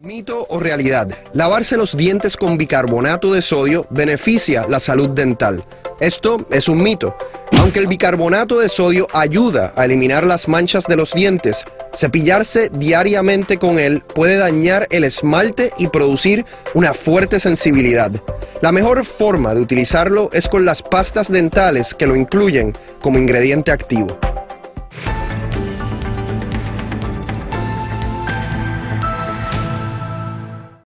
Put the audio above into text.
Mito o realidad, lavarse los dientes con bicarbonato de sodio beneficia la salud dental. Esto es un mito. Aunque el bicarbonato de sodio ayuda a eliminar las manchas de los dientes, cepillarse diariamente con él puede dañar el esmalte y producir una fuerte sensibilidad. La mejor forma de utilizarlo es con las pastas dentales que lo incluyen como ingrediente activo.